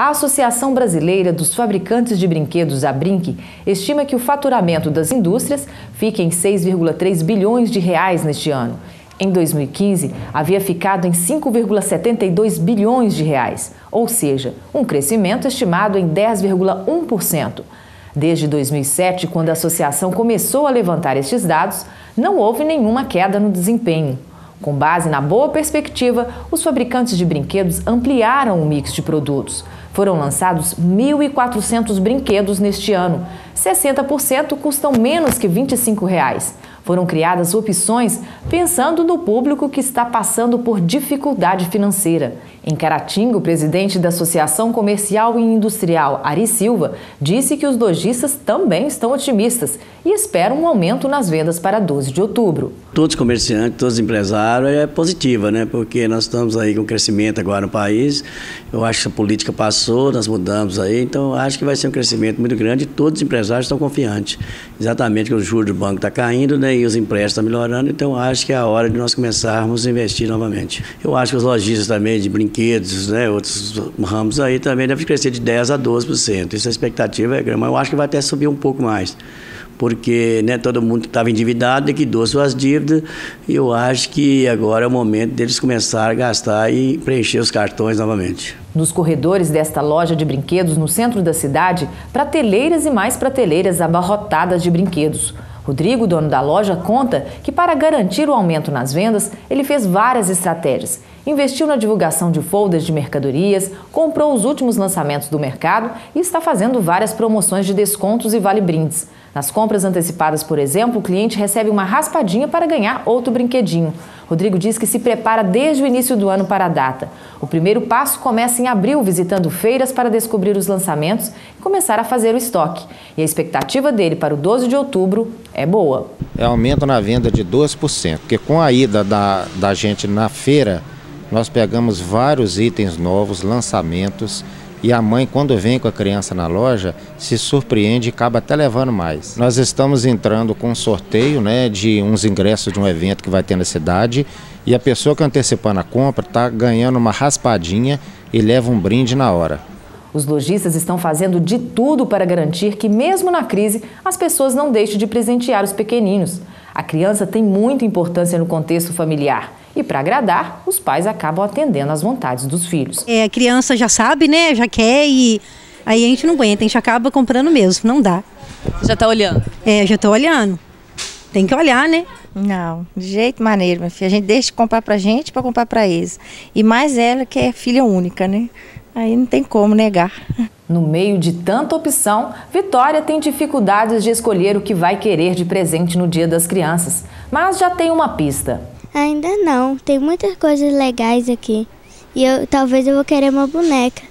A Associação Brasileira dos Fabricantes de Brinquedos, a Brinque, estima que o faturamento das indústrias fique em 6,3 bilhões de reais neste ano. Em 2015, havia ficado em 5,72 bilhões de reais, ou seja, um crescimento estimado em 10,1%. Desde 2007, quando a associação começou a levantar estes dados, não houve nenhuma queda no desempenho. Com base na boa perspectiva, os fabricantes de brinquedos ampliaram o mix de produtos. Foram lançados 1.400 brinquedos neste ano. 60% custam menos que 25 reais. Foram criadas opções pensando no público que está passando por dificuldade financeira. Em Caratinga, o presidente da Associação Comercial e Industrial, Ari Silva, disse que os lojistas também estão otimistas e esperam um aumento nas vendas para 12 de outubro. Todos os comerciantes, todos os empresários é positiva, né? Porque nós estamos aí com crescimento agora no país. Eu acho que a política passou, nós mudamos aí, então acho que vai ser um crescimento muito grande e todos os empresários estão confiantes. Exatamente que o juros do banco está caindo, né? E os empréstimos estão melhorando, então acho que é a hora de nós começarmos a investir novamente. Eu acho que os lojistas também de brinquedos né, outros ramos aí também deve crescer de 10 a 12%. Isso a expectativa é grande, mas eu acho que vai até subir um pouco mais. Porque né, todo mundo estava endividado, liquidou suas dívidas, e eu acho que agora é o momento deles começar a gastar e preencher os cartões novamente. Nos corredores desta loja de brinquedos no centro da cidade, prateleiras e mais prateleiras abarrotadas de brinquedos. Rodrigo, dono da loja, conta que para garantir o aumento nas vendas, ele fez várias estratégias investiu na divulgação de folders de mercadorias, comprou os últimos lançamentos do mercado e está fazendo várias promoções de descontos e vale-brindes. Nas compras antecipadas, por exemplo, o cliente recebe uma raspadinha para ganhar outro brinquedinho. Rodrigo diz que se prepara desde o início do ano para a data. O primeiro passo começa em abril, visitando feiras para descobrir os lançamentos e começar a fazer o estoque. E a expectativa dele para o 12 de outubro é boa. É aumento na venda de 12%, porque com a ida da, da gente na feira, nós pegamos vários itens novos, lançamentos, e a mãe, quando vem com a criança na loja, se surpreende e acaba até levando mais. Nós estamos entrando com um sorteio né, de uns ingressos de um evento que vai ter na cidade e a pessoa que antecipando a compra está ganhando uma raspadinha e leva um brinde na hora. Os lojistas estão fazendo de tudo para garantir que, mesmo na crise, as pessoas não deixem de presentear os pequeninos. A criança tem muita importância no contexto familiar. E para agradar, os pais acabam atendendo às vontades dos filhos. É, a criança já sabe, né? Já quer e aí a gente não aguenta, a gente acaba comprando mesmo, não dá. Já está olhando? É, já estou olhando. Tem que olhar, né? Não, de jeito maneiro, minha filha. A gente deixa de comprar pra gente para comprar para eles. E mais ela que é filha única, né? Aí não tem como negar. No meio de tanta opção, Vitória tem dificuldades de escolher o que vai querer de presente no Dia das Crianças, mas já tem uma pista. Ainda não, tem muitas coisas legais aqui. E eu, talvez eu vou querer uma boneca.